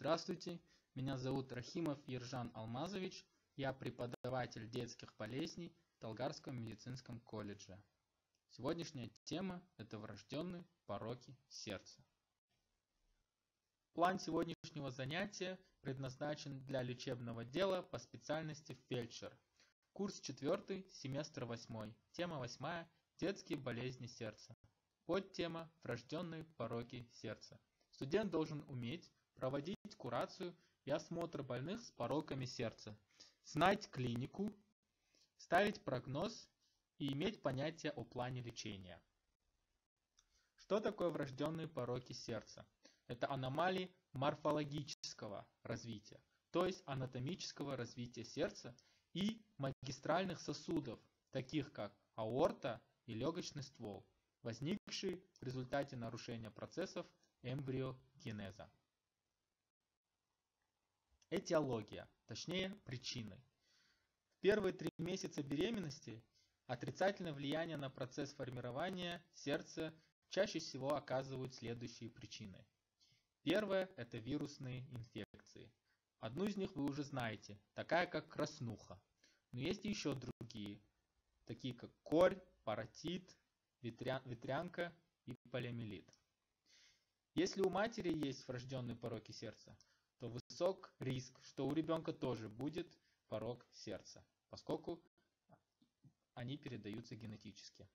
Здравствуйте, меня зовут Рахимов Ержан Алмазович, я преподаватель детских болезней в Толгарском медицинском колледже. Сегодняшняя тема – это врожденные пороки сердца. План сегодняшнего занятия предназначен для лечебного дела по специальности фельдшер. Курс 4, семестр 8, тема 8 – детские болезни сердца. Подтема – врожденные пороки сердца. Студент должен уметь проводить курацию и осмотр больных с пороками сердца, знать клинику, ставить прогноз и иметь понятие о плане лечения. Что такое врожденные пороки сердца? Это аномалии морфологического развития, то есть анатомического развития сердца и магистральных сосудов, таких как аорта и легочный ствол, возникшие в результате нарушения процессов эмбриогенеза. Этиология, точнее причины. В первые три месяца беременности отрицательное влияние на процесс формирования сердца чаще всего оказывают следующие причины. Первое – это вирусные инфекции. Одну из них вы уже знаете, такая как краснуха. Но есть еще другие, такие как корь, паротит, ветря... ветрянка и полиомиелит. Если у матери есть врожденные пороки сердца, то высок риск, что у ребенка тоже будет порог сердца, поскольку они передаются генетически.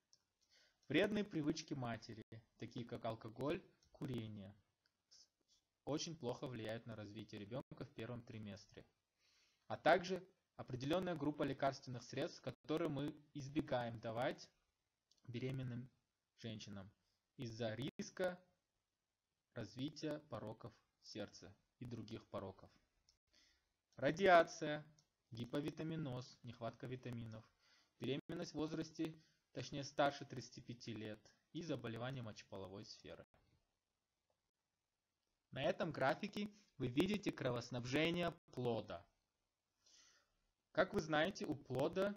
Вредные привычки матери, такие как алкоголь, курение, очень плохо влияют на развитие ребенка в первом триместре. А также определенная группа лекарственных средств, которые мы избегаем давать беременным женщинам из-за риска развития пороков сердца и других пороков. Радиация, гиповитаминоз, нехватка витаминов, беременность в возрасте, точнее старше 35 лет и заболевания мочеполовой сферы. На этом графике вы видите кровоснабжение плода. Как вы знаете, у плода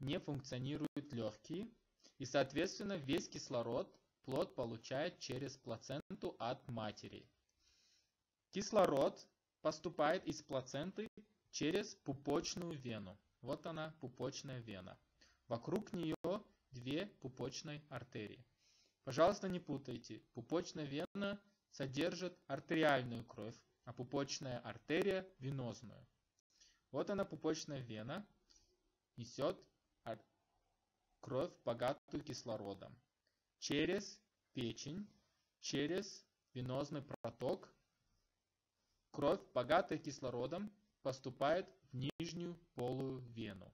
не функционируют легкие, и соответственно весь кислород плод получает через плаценту от матери. Кислород поступает из плаценты через пупочную вену. Вот она, пупочная вена. Вокруг нее две пупочные артерии. Пожалуйста, не путайте. Пупочная вена содержит артериальную кровь, а пупочная артерия – венозную. Вот она, пупочная вена, несет кровь, богатую кислородом, через печень, через венозный проток Кровь, богатая кислородом, поступает в нижнюю полую вену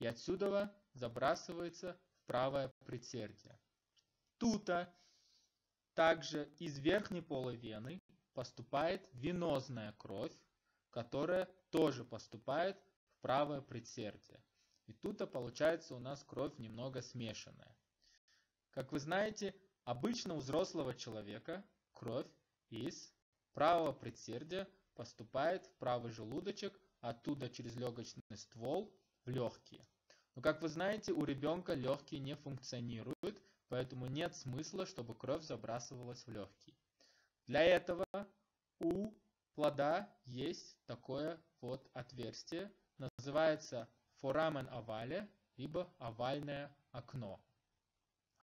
и отсюда забрасывается в правое предсердие. Тута также из верхней полой вены поступает венозная кровь, которая тоже поступает в правое предсердие. И тут получается у нас кровь немного смешанная. Как вы знаете, обычно у взрослого человека кровь из правого предсердия поступает в правый желудочек, оттуда через легочный ствол в легкие. Но как вы знаете, у ребенка легкие не функционируют, поэтому нет смысла, чтобы кровь забрасывалась в легкие. Для этого у плода есть такое вот отверстие, называется форамен овале, либо овальное окно.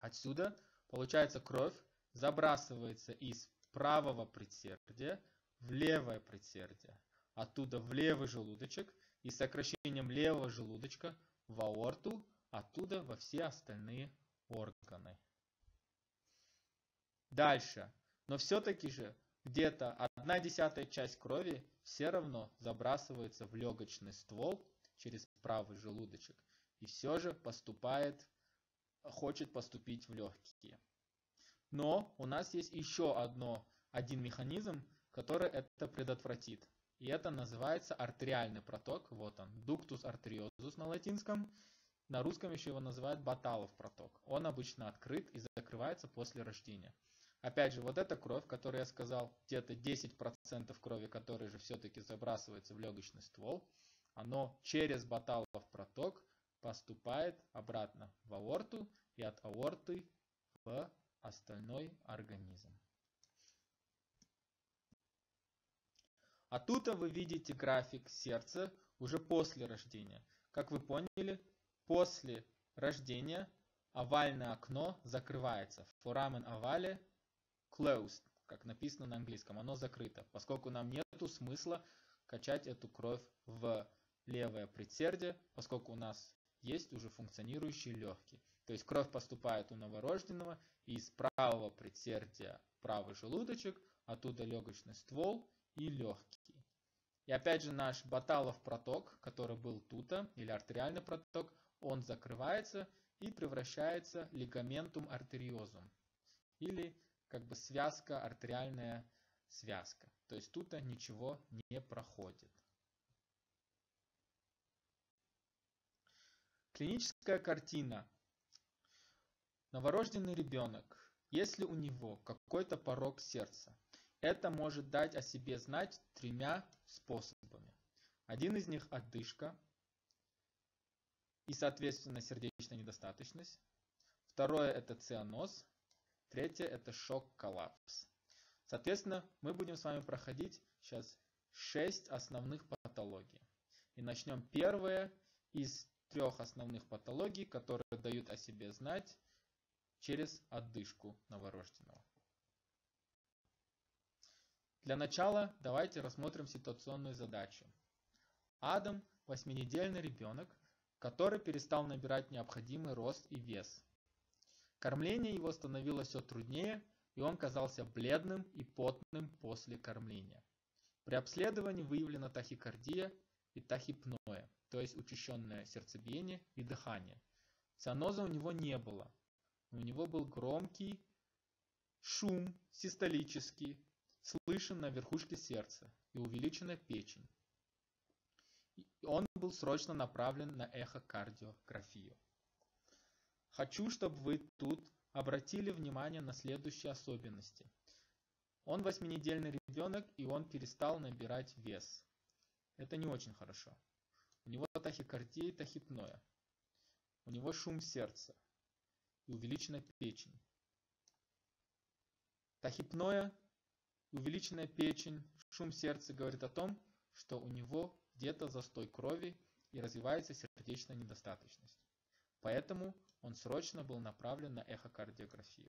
Отсюда получается кровь забрасывается из правого предсердия в левое предсердие, оттуда в левый желудочек и сокращением левого желудочка в аорту, оттуда во все остальные органы. Дальше. Но все-таки же где-то одна десятая часть крови все равно забрасывается в легочный ствол через правый желудочек и все же поступает, хочет поступить в легкие. Но у нас есть еще одно, один механизм, который это предотвратит. И это называется артериальный проток. Вот он, ductus arteriosus на латинском. На русском еще его называют баталов проток. Он обычно открыт и закрывается после рождения. Опять же, вот эта кровь, которую я сказал, где-то 10% крови, которая же все-таки забрасывается в легочный ствол, оно через баталов проток поступает обратно в аорту и от аорты в остальной организм. А тут вы видите график сердца уже после рождения. Как вы поняли, после рождения овальное окно закрывается. Foramen овале closed, как написано на английском. Оно закрыто, поскольку нам нет смысла качать эту кровь в левое предсердие, поскольку у нас есть уже функционирующие легкие. То есть кровь поступает у новорожденного из правого предсердия правый желудочек, оттуда легочный ствол и легкие. И опять же наш баталов проток, который был тут, или артериальный проток, он закрывается и превращается лигаментум артериозум. Или как бы связка, артериальная связка. То есть тут ничего не проходит. Клиническая картина. Новорожденный ребенок, если у него какой-то порог сердца, это может дать о себе знать тремя способами. Один из них отдышка и, соответственно, сердечная недостаточность. Второе это цианоз. Третье это шок-коллапс. Соответственно, мы будем с вами проходить сейчас 6 основных патологий. И начнем первое из трех основных патологий, которые дают о себе знать через отдышку новорожденного. Для начала давайте рассмотрим ситуационную задачу. Адам – восьминедельный ребенок, который перестал набирать необходимый рост и вес. Кормление его становилось все труднее, и он казался бледным и потным после кормления. При обследовании выявлена тахикардия и тахипноя, то есть учащенное сердцебиение и дыхание. Цианоза у него не было. У него был громкий шум систолический, слышен на верхушке сердца и увеличена печень. Он был срочно направлен на эхокардиографию. Хочу, чтобы вы тут обратили внимание на следующие особенности. Он восьминедельный ребенок, и он перестал набирать вес. Это не очень хорошо. У него тахикардия и тахипноя. У него шум сердца и увеличена печень. Тахипноя, увеличенная печень, шум сердца говорит о том, что у него где-то застой крови и развивается сердечная недостаточность. Поэтому он срочно был направлен на эхокардиографию.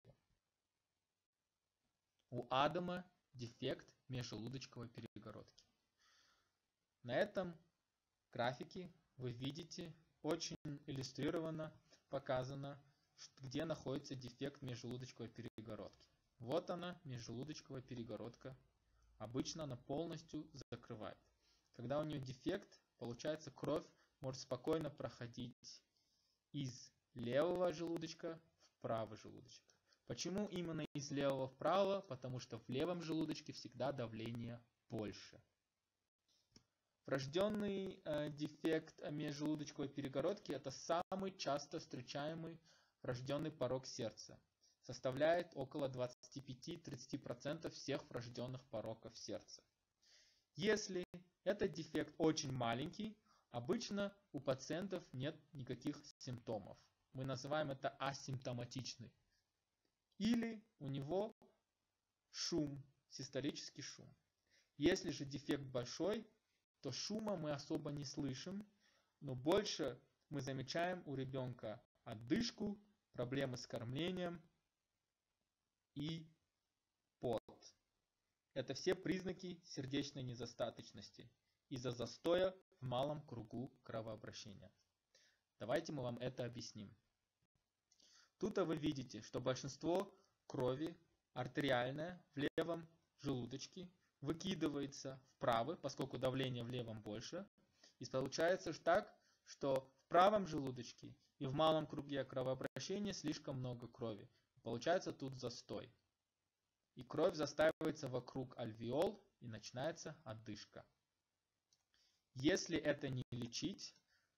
У Адама дефект межжелудочковой перегородки. На этом графике вы видите очень иллюстрированно показано, где находится дефект межжелудочковой перегородки. Вот она, межжелудочковая перегородка. Обычно она полностью закрывает. Когда у нее дефект, получается кровь может спокойно проходить из левого желудочка в правый желудочек. Почему именно из левого вправо? Потому что в левом желудочке всегда давление больше. Врожденный э, дефект межжелудочковой перегородки – это самый часто встречаемый врожденный порог сердца. Составляет около 25-30% всех врожденных пороков сердца. Если этот дефект очень маленький, обычно у пациентов нет никаких симптомов. Мы называем это асимптоматичный. Или у него шум, систолический шум. Если же дефект большой, то шума мы особо не слышим, но больше мы замечаем у ребенка отдышку, проблемы с кормлением и пот. Это все признаки сердечной недостаточности из-за застоя в малом кругу кровообращения. Давайте мы вам это объясним. Тут вы видите, что большинство крови артериальная в левом желудочке выкидывается в правый, поскольку давление в левом больше. И получается так, что в правом желудочке и в малом круге кровообращения слишком много крови. Получается тут застой. И кровь застаивается вокруг альвеол и начинается отдышка. Если это не лечить,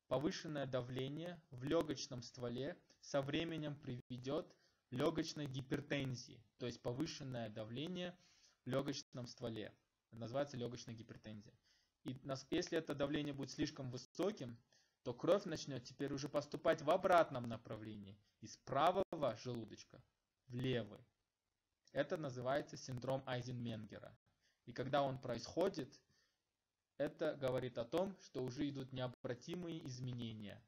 повышенное давление в легочном стволе со временем приведет к легочной гипертензии, то есть повышенное давление – легочном стволе. Это называется легочная гипертензия. И если это давление будет слишком высоким, то кровь начнет теперь уже поступать в обратном направлении, из правого желудочка в левый. Это называется синдром Айзенменгера. И когда он происходит, это говорит о том, что уже идут необратимые изменения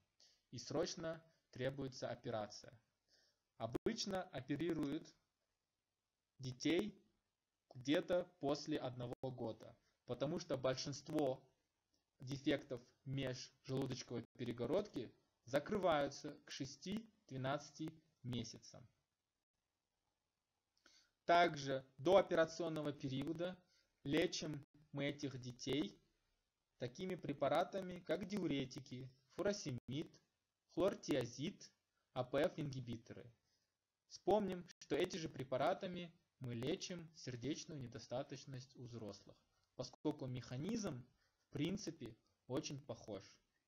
и срочно требуется операция. Обычно оперируют детей где-то после одного года, потому что большинство дефектов межжелудочковой перегородки закрываются к 6-12 месяцам. Также до операционного периода лечим мы этих детей такими препаратами, как диуретики, фуросемид, хлортиазид, АПФ-ингибиторы. Вспомним, что эти же препаратами мы лечим сердечную недостаточность у взрослых, поскольку механизм в принципе очень похож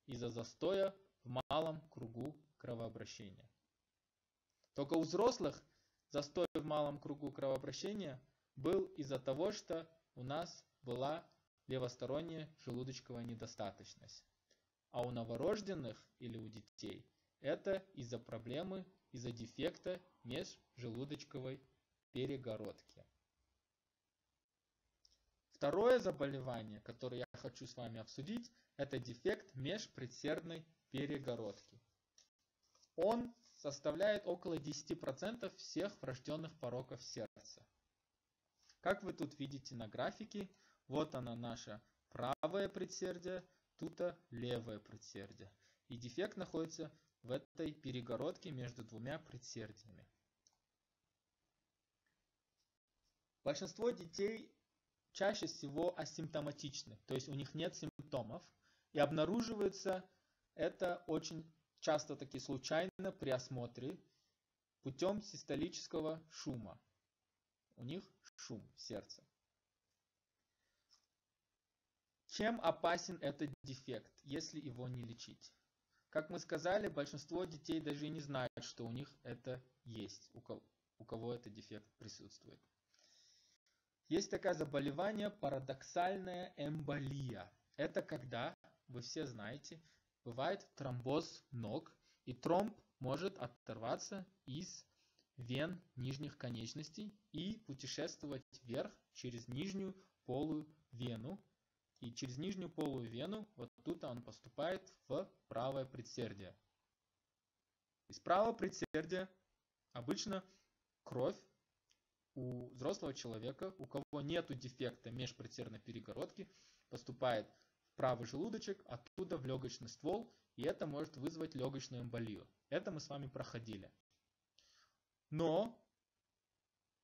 из-за застоя в малом кругу кровообращения. Только у взрослых застой в малом кругу кровообращения был из-за того, что у нас была левосторонняя желудочковая недостаточность. А у новорожденных или у детей это из-за проблемы, из-за дефекта межжелудочковой перегородки. Второе заболевание, которое я хочу с вами обсудить, это дефект межпредсердной перегородки. Он составляет около 10% всех врожденных пороков сердца. Как вы тут видите на графике, вот она наша правое предсердие, тут левое предсердие. И дефект находится в этой перегородке между двумя предсердиями. Большинство детей чаще всего асимптоматичны, то есть у них нет симптомов, и обнаруживается это очень часто таки случайно при осмотре путем систолического шума. У них шум сердца. Чем опасен этот дефект, если его не лечить? Как мы сказали, большинство детей даже не знают, что у них это есть, у кого, у кого этот дефект присутствует. Есть такое заболевание парадоксальная эмболия. Это когда, вы все знаете, бывает тромбоз ног, и тромб может оторваться из вен нижних конечностей и путешествовать вверх через нижнюю полую вену. И через нижнюю полую вену, вот тут он поступает в правое предсердие. Из правого предсердия обычно кровь у взрослого человека, у кого нет дефекта межпредсердной перегородки, поступает в правый желудочек, оттуда в легочный ствол, и это может вызвать легочную эмболию. Это мы с вами проходили. Но,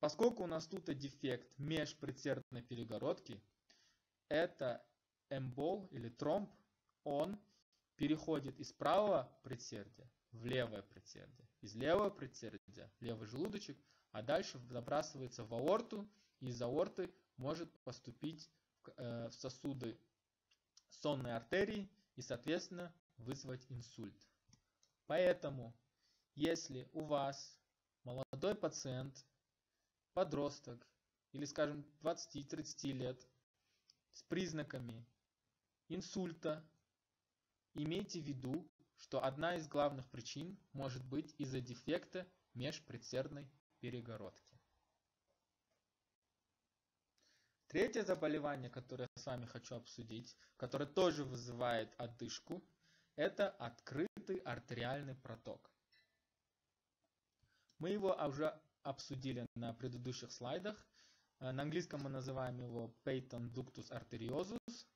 поскольку у нас тут дефект межпредсердной перегородки, это эмбол или тромб, он переходит из правого предсердия в левое предсердие. Из левого предсердия в левый желудочек – а дальше забрасывается в аорту, и из аорты может поступить э, в сосуды сонной артерии и, соответственно, вызвать инсульт. Поэтому, если у вас молодой пациент, подросток или, скажем, 20-30 лет с признаками инсульта, имейте в виду, что одна из главных причин может быть из-за дефекта межпредсердной перегородки. Третье заболевание, которое я с вами хочу обсудить, которое тоже вызывает одышку, это открытый артериальный проток. Мы его уже обсудили на предыдущих слайдах. Э, на английском мы называем его Peyton ductus arteriosus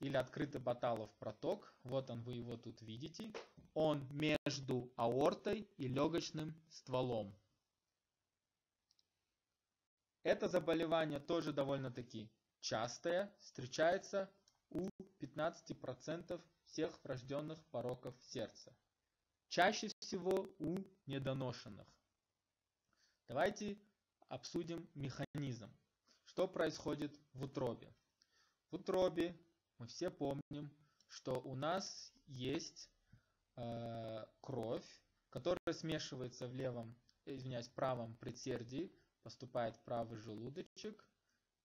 или открытый баталов проток. Вот он, вы его тут видите. Он между аортой и легочным стволом. Это заболевание тоже довольно-таки частое, встречается у 15% всех врожденных пороков сердца. Чаще всего у недоношенных. Давайте обсудим механизм. Что происходит в утробе? В утробе мы все помним, что у нас есть э, кровь, которая смешивается в левом, извиняюсь, правом предсердии поступает в правый желудочек,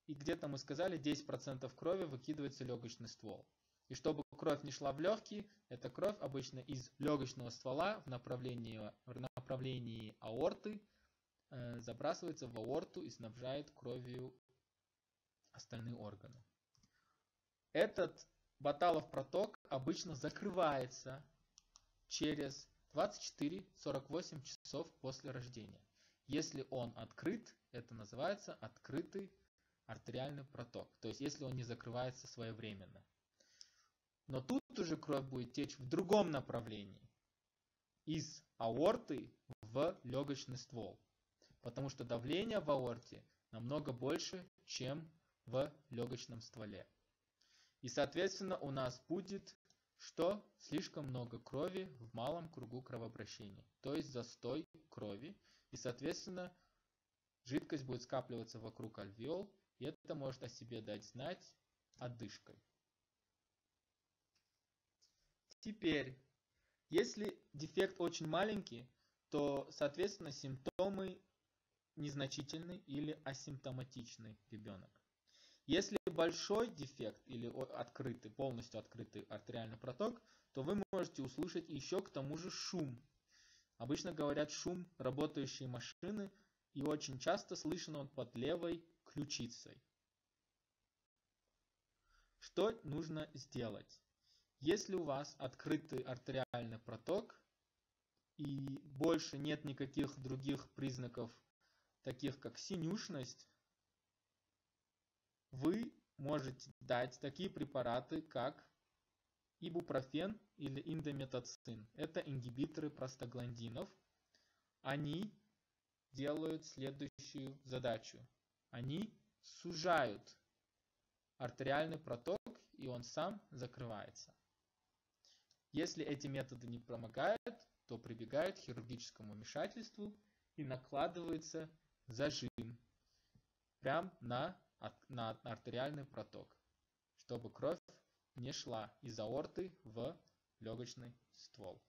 и где-то мы сказали 10% крови выкидывается легочный ствол. И чтобы кровь не шла в легкие, эта кровь обычно из легочного ствола в направлении, в направлении аорты э, забрасывается в аорту и снабжает кровью остальные органы. Этот Баталов проток обычно закрывается через 24-48 часов после рождения. Если он открыт, это называется открытый артериальный проток. То есть, если он не закрывается своевременно. Но тут уже кровь будет течь в другом направлении. Из аорты в легочный ствол. Потому что давление в аорте намного больше, чем в легочном стволе. И соответственно у нас будет что? Слишком много крови в малом кругу кровообращения. То есть застой крови. И соответственно жидкость будет скапливаться вокруг альвеол. И это может о себе дать знать отдышкой. Теперь, если дефект очень маленький, то, соответственно, симптомы незначительный или асимптоматичный ребенок. Если большой дефект или открытый, полностью открытый артериальный проток, то вы можете услышать еще к тому же шум. Обычно говорят шум работающей машины, и очень часто слышен он под левой ключицей. Что нужно сделать? Если у вас открытый артериальный проток и больше нет никаких других признаков, таких как синюшность, вы можете дать такие препараты, как ибупрофен или индометацин. Это ингибиторы простагландинов. Они делают следующую задачу. Они сужают артериальный проток, и он сам закрывается. Если эти методы не помогают, то прибегают к хирургическому вмешательству и накладывается зажим прямо на на артериальный проток, чтобы кровь не шла из аорты в легочный ствол.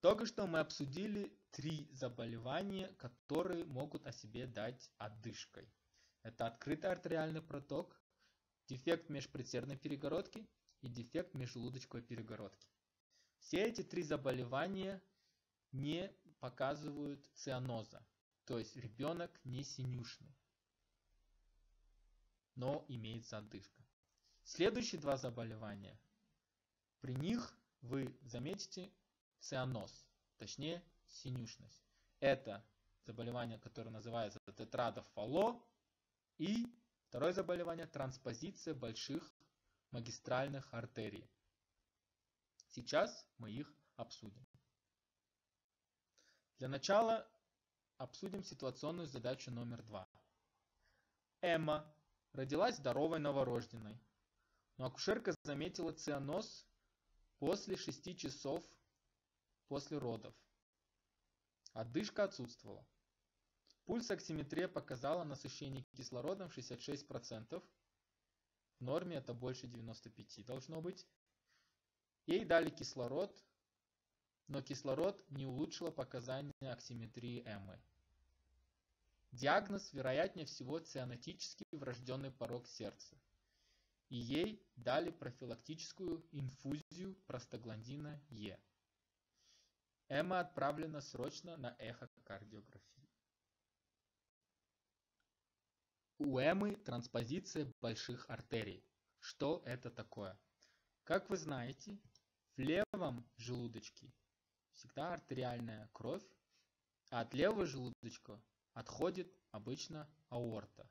Только что мы обсудили три заболевания, которые могут о себе дать отдышкой. Это открытый артериальный проток, дефект межпредсердной перегородки и дефект межжелудочковой перегородки. Все эти три заболевания не показывают цианоза, то есть ребенок не синюшный, но имеет задышка. Следующие два заболевания. При них вы заметите цианоз, точнее синюшность. Это заболевание, которое называется тетрадофало. И второе заболевание – транспозиция больших магистральных артерий. Сейчас мы их обсудим. Для начала Обсудим ситуационную задачу номер два. Эмма родилась здоровой новорожденной, но акушерка заметила цианоз после 6 часов после родов. Отдышка отсутствовала. Пульсоксиметрия показала насыщение кислородом 66%. В норме это больше 95 должно быть. Ей дали кислород но кислород не улучшил показания оксиметрии Эммы. Диагноз, вероятнее всего, цианотический врожденный порог сердца. И ей дали профилактическую инфузию простагландина Е. Эмма отправлена срочно на эхокардиографию. У Эммы транспозиция больших артерий. Что это такое? Как вы знаете, в левом желудочке всегда артериальная кровь, а от левого желудочка отходит обычно аорта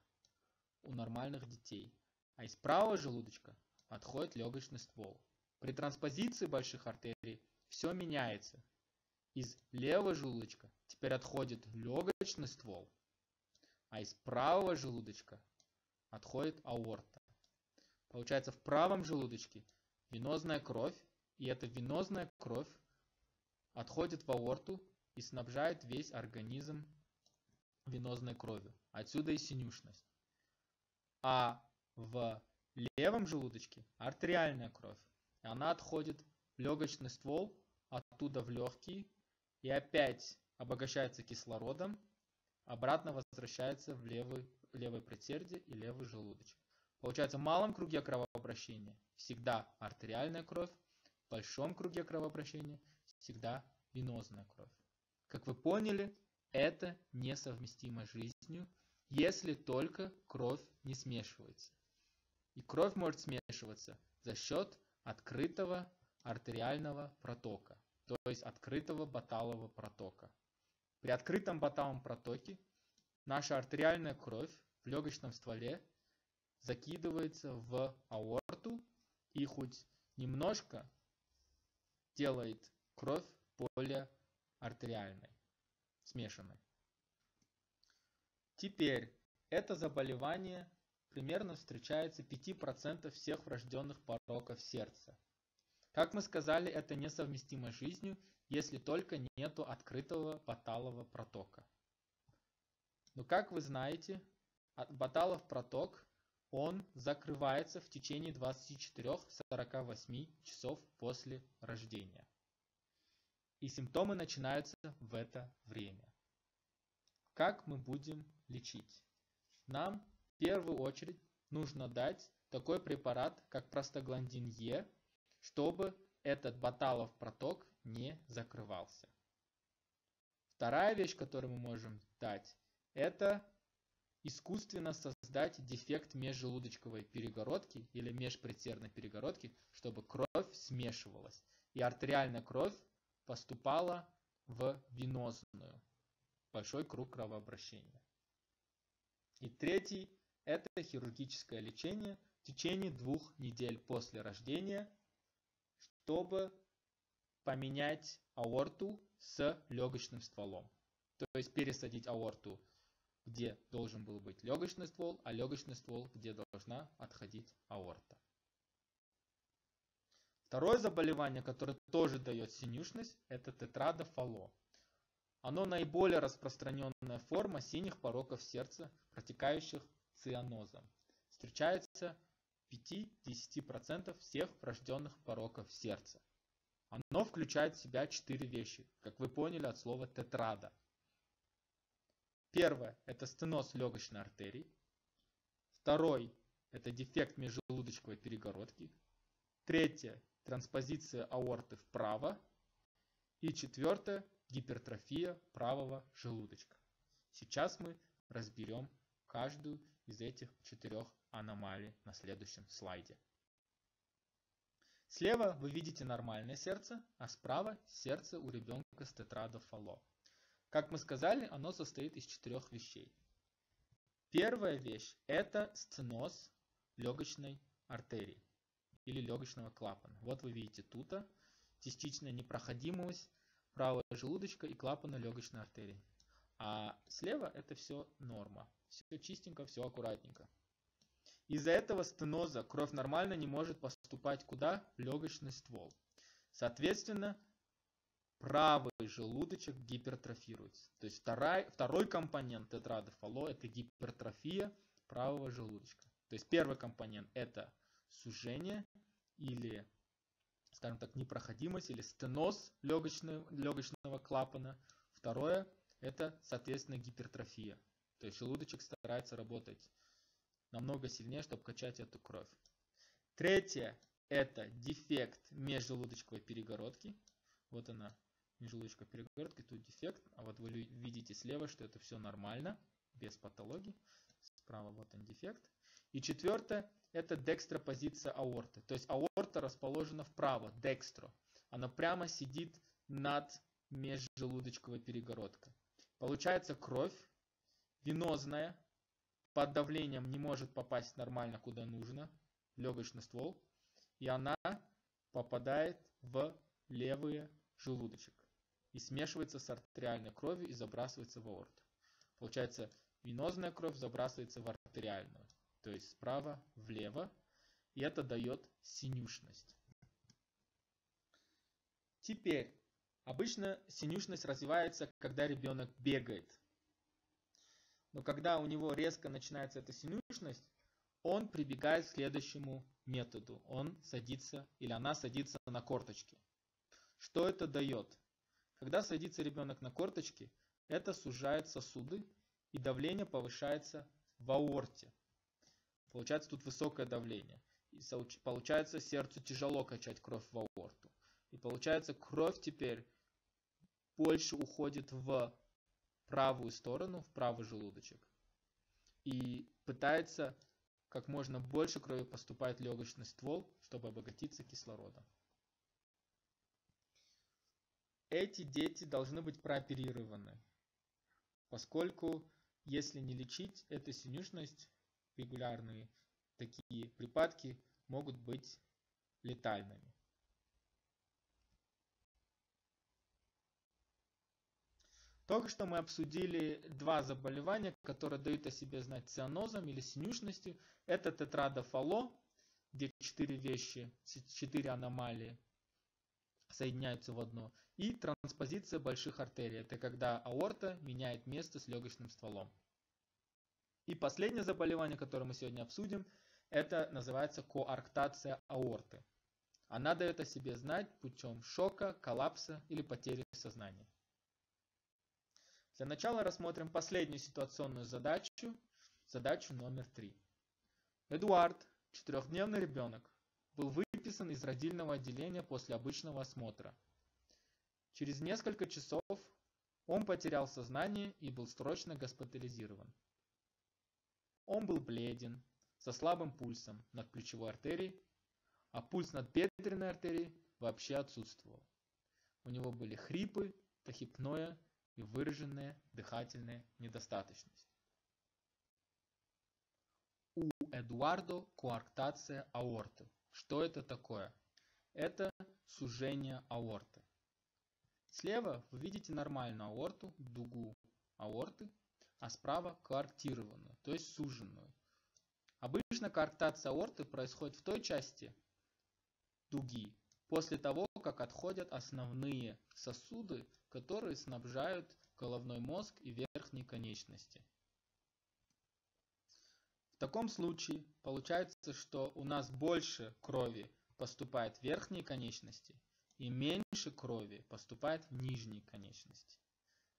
у нормальных детей, а из правого желудочка отходит легочный ствол. При транспозиции больших артерий все меняется. Из левого желудочка теперь отходит легочный ствол, а из правого желудочка отходит аорта. Получается, в правом желудочке венозная кровь, и эта венозная кровь отходит в аорту и снабжает весь организм венозной кровью. Отсюда и синюшность. А в левом желудочке артериальная кровь. Она отходит в легочный ствол, оттуда в легкие и опять обогащается кислородом, обратно возвращается в левый, левый предсердие и левый желудочек. Получается, в малом круге кровообращения всегда артериальная кровь, в большом круге кровообращения всегда венозная кровь. Как вы поняли, это несовместимо с жизнью, если только кровь не смешивается. И кровь может смешиваться за счет открытого артериального протока, то есть открытого баталового протока. При открытом баталовом протоке наша артериальная кровь в легочном стволе закидывается в аорту и хоть немножко делает кровь более артериальной, смешанной. Теперь это заболевание примерно встречается 5% всех врожденных пороков сердца. Как мы сказали, это несовместимо с жизнью, если только нету открытого баталового протока. Но как вы знаете, баталов проток, он закрывается в течение 24-48 часов после рождения. И симптомы начинаются в это время. Как мы будем лечить? Нам в первую очередь нужно дать такой препарат, как простагландин Е, чтобы этот баталов проток не закрывался. Вторая вещь, которую мы можем дать, это искусственно создать дефект межжелудочковой перегородки или межпредсердной перегородки, чтобы кровь смешивалась и артериальная кровь поступала в венозную, большой круг кровообращения. И третий – это хирургическое лечение в течение двух недель после рождения, чтобы поменять аорту с легочным стволом. То есть пересадить аорту, где должен был быть легочный ствол, а легочный ствол, где должна отходить аорта. Второе заболевание, которое тоже дает синюшность, это тетрадофало. Оно наиболее распространенная форма синих пороков сердца, протекающих цианозом. Встречается в 5-10% всех врожденных пороков сердца. Оно включает в себя четыре вещи, как вы поняли от слова тетрада. Первое – это стеноз легочной артерии. Второй – это дефект межжелудочковой перегородки. Третье – транспозиция аорты вправо. И четвертое – гипертрофия правого желудочка. Сейчас мы разберем каждую из этих четырех аномалий на следующем слайде. Слева вы видите нормальное сердце, а справа сердце у ребенка с тетрадофало. Как мы сказали, оно состоит из четырех вещей. Первая вещь – это стеноз легочной артерии или легочного клапана. Вот вы видите тута, частичная непроходимость правого желудочка и клапана легочной артерии. А слева это все норма. Все чистенько, все аккуратненько. Из-за этого стеноза кровь нормально не может поступать куда? В легочный ствол. Соответственно, правый желудочек гипертрофируется. То есть второй, второй компонент тетрадофало это гипертрофия правого желудочка. То есть первый компонент это сужение или, скажем так, непроходимость или стеноз легочного, легочного клапана. Второе это, соответственно, гипертрофия. То есть желудочек старается работать намного сильнее, чтобы качать эту кровь. Третье – это дефект межжелудочковой перегородки. Вот она, межжелудочковая перегородка, тут дефект. А вот вы видите слева, что это все нормально, без патологии. Справа вот он дефект. И четвертое – это декстропозиция аорты. То есть аорта расположена вправо, декстро. Она прямо сидит над межжелудочковой перегородкой. Получается кровь венозная, под давлением не может попасть нормально куда нужно, легочный ствол, и она попадает в левый желудочек и смешивается с артериальной кровью и забрасывается в аорту. Получается, венозная кровь забрасывается в артериальную, то есть справа влево, и это дает синюшность. Теперь, обычно синюшность развивается, когда ребенок бегает. Но когда у него резко начинается эта синюшность, он прибегает к следующему методу. Он садится или она садится на корточки. Что это дает? Когда садится ребенок на корточки, это сужает сосуды и давление повышается в аорте. Получается тут высокое давление. И получается сердцу тяжело качать кровь в аорту. И получается кровь теперь больше уходит в правую сторону, в правый желудочек. И пытается как можно больше крови поступает в легочный ствол, чтобы обогатиться кислородом. Эти дети должны быть прооперированы, поскольку если не лечить эту синюшность, регулярные такие припадки могут быть летальными. Только что мы обсудили два заболевания, которые дают о себе знать цианозом или синюшностью. Это тетрадофало, где четыре вещи, четыре аномалии соединяются в одно. И транспозиция больших артерий. Это когда аорта меняет место с легочным стволом. И последнее заболевание, которое мы сегодня обсудим, это называется коарктация аорты. Она дает о себе знать путем шока, коллапса или потери сознания. Для начала рассмотрим последнюю ситуационную задачу, задачу номер три. Эдуард, четырехдневный ребенок, был выписан из родильного отделения после обычного осмотра. Через несколько часов он потерял сознание и был срочно госпитализирован. Он был бледен, со слабым пульсом над плечевой артерией, а пульс над бедренной артерией вообще отсутствовал. У него были хрипы, тахипноя и выраженная дыхательная недостаточность. У Эдуардо коарктация аорты. Что это такое? Это сужение аорты. Слева вы видите нормальную аорту, дугу аорты, а справа коарктированную, то есть суженную. Обычно коарктация аорты происходит в той части дуги, после того, как отходят основные сосуды, которые снабжают головной мозг и верхние конечности. В таком случае получается, что у нас больше крови поступает в верхние конечности и меньше крови поступает в нижние конечности.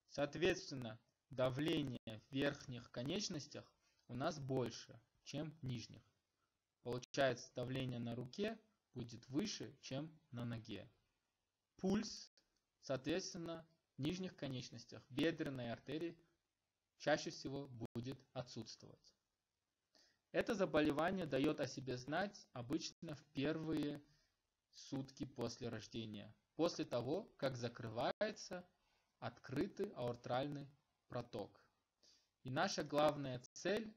Соответственно, давление в верхних конечностях у нас больше, чем в нижних. Получается, давление на руке будет выше, чем на ноге. Пульс, соответственно, в нижних конечностях, бедренной артерии чаще всего будет отсутствовать. Это заболевание дает о себе знать обычно в первые сутки после рождения, после того, как закрывается открытый аортральный проток. И наша главная цель,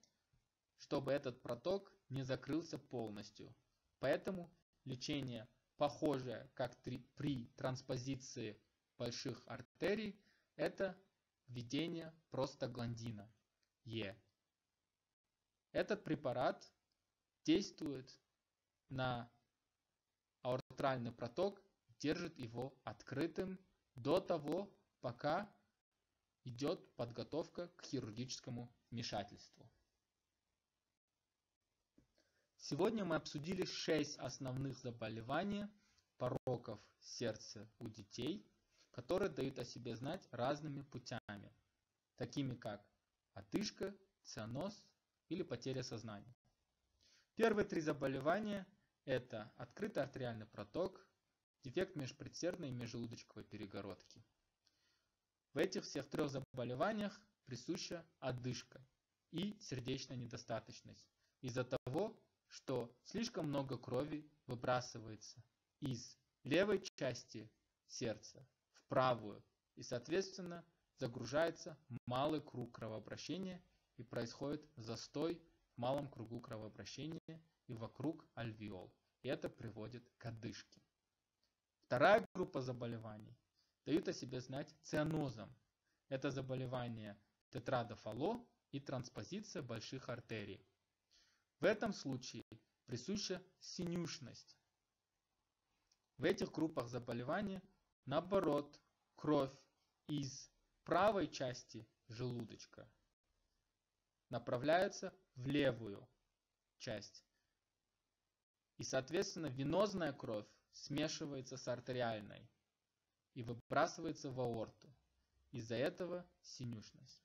чтобы этот проток не закрылся полностью. Поэтому лечение похожее, как при транспозиции больших артерий, это введение простагландина Е. Этот препарат действует на аортральный проток, держит его открытым до того, пока идет подготовка к хирургическому вмешательству. Сегодня мы обсудили 6 основных заболеваний пороков сердца у детей, которые дают о себе знать разными путями, такими как отышка, цианоз или потеря сознания. Первые три заболевания – это открытый артериальный проток, дефект межпредсердной и межжелудочковой перегородки. В этих всех трех заболеваниях присуща одышка и сердечная недостаточность из-за того, что слишком много крови выбрасывается из левой части сердца в правую и, соответственно, загружается малый круг кровообращения и происходит застой в малом кругу кровообращения и вокруг альвеол. И это приводит к одышке. Вторая группа заболеваний дают о себе знать цианозом. Это заболевание тетрадофало и транспозиция больших артерий. В этом случае присуща синюшность. В этих группах заболевания, наоборот, кровь из правой части желудочка направляется в левую часть. И, соответственно, венозная кровь смешивается с артериальной и выбрасывается в аорту. Из-за этого синюшность.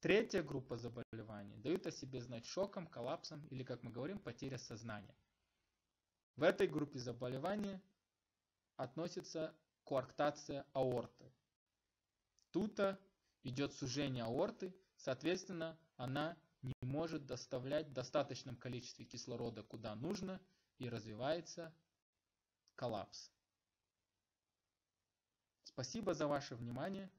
Третья группа заболеваний дают о себе знать шоком, коллапсом или, как мы говорим, потеря сознания. В этой группе заболеваний относится коарктация аорты. Тут идет сужение аорты, соответственно, она не может доставлять в достаточном количестве кислорода куда нужно и развивается коллапс. Спасибо за ваше внимание.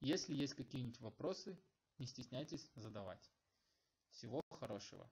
Если есть какие-нибудь вопросы, не стесняйтесь задавать. Всего хорошего.